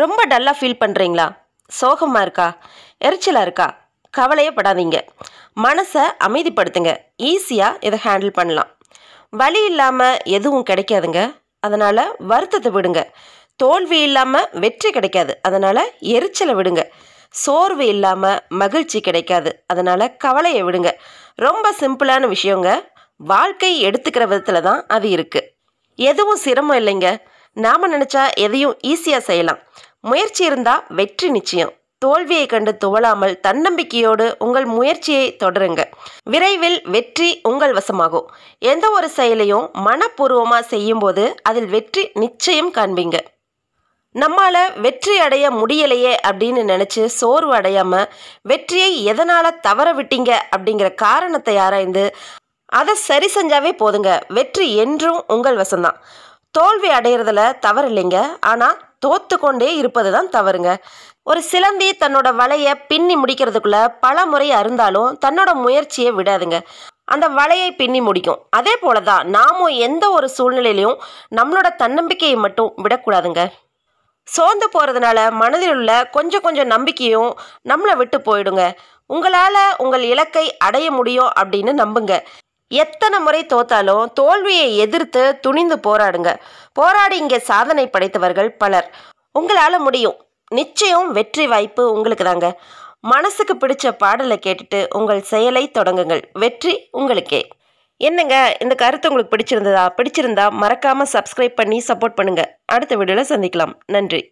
ரொம்ப டல்லாக ஃபீல் பண்ணுறீங்களா சோகமாக இருக்கா? எரிச்சலாக இருக்கா? கவலையே படாதீங்க. மனசை அமைதிப்படுத்துங்க. ஈஸியாக இதை ஹேண்டில் பண்ணலாம். வலி இல்லாமல் எதுவும் கிடைக்காதுங்க. அதனால் வருத்தத்தை விடுங்க. தோல்வி இல்லாமல் வெற்றி கிடைக்காது. அதனால் எரிச்சலை விடுங்க. சோர்வு இல்லாமல் மகிழ்ச்சி கிடைக்காது. அதனால் கவலையை விடுங்க. ரொம்ப சிம்பிளான விஷயங்க. வாழ்க்கை எடுத்துக்கிற விதத்தில் தான் அது இருக்குது எதுவும் சிரமம் இல்லைங்க. நாம் நினச்சா எதையும் ஈஸியாக செய்யலாம். முயற்சி இருந்தால் வெற்றி நிச்சயம். தோல்வியை கண்டு துவளாமல் தன்னம்பிக்கையோடு உங்கள் முயற்சியை தொடருங்க. விரைவில் வெற்றி உங்கள் வசமாகும். எந்த ஒரு செயலையும் மனப்பூர்வமாக செய்யும்போது அதில் வெற்றி நிச்சயம் காண்பீங்க. நம்மால் வெற்றி அடைய முடியலையே அப்படின்னு நினச்சி சோர்வு அடையாமல் வெற்றியை எதனால் தவற விட்டீங்க அப்படிங்கிற காரணத்தை ஆராய்ந்து அதை சரி செஞ்சாவே போதுங்க. வெற்றி என்றும் உங்கள் வசம்தான். தோல்வி அடையிறதுல தவறு இல்லைங்க. ஆனால் தோத்து கொண்டே இருப்பது தான் தவறுங்க. ஒரு சிலந்தி தன்னோட வலையை பின்னி முடிக்கிறதுக்குள்ள பல முறை அருந்தாலும் தன்னோட முயற்சியை விடாதுங்க. அந்த வலையை பின்னி முடிக்கும். அதே போல தான் நாமும் எந்த ஒரு சூழ்நிலையிலையும் நம்மளோட தன்னம்பிக்கையை மட்டும் விடக்கூடாதுங்க. சோர்ந்து போகிறதுனால மனதில் உள்ள கொஞ்சம் கொஞ்சம் நம்பிக்கையும் நம்மளை விட்டு போயிடுங்க. உங்களால் உங்கள் இலக்கை அடைய முடியும் அப்படின்னு நம்புங்க. எத்தனை முறை தோத்தாலும் தோல்வியை எதிர்த்து துணிந்து போராடுங்க. போராடி இங்கே சாதனை படைத்தவர்கள் பலர். உங்களால் முடியும். நிச்சயம் வெற்றி வாய்ப்பு உங்களுக்கு தாங்க. மனசுக்கு பிடிச்ச பாடலை கேட்டுட்டு உங்கள் செயலை தொடங்குங்கள். வெற்றி உங்களுக்கே. என்னங்க இந்த கருத்து உங்களுக்கு பிடிச்சிருந்ததா? பிடிச்சிருந்தா மறக்காமல் சப்ஸ்கிரைப் பண்ணி சப்போர்ட் பண்ணுங்கள் அடுத்த வீடியோவில் சந்திக்கலாம். நன்றி.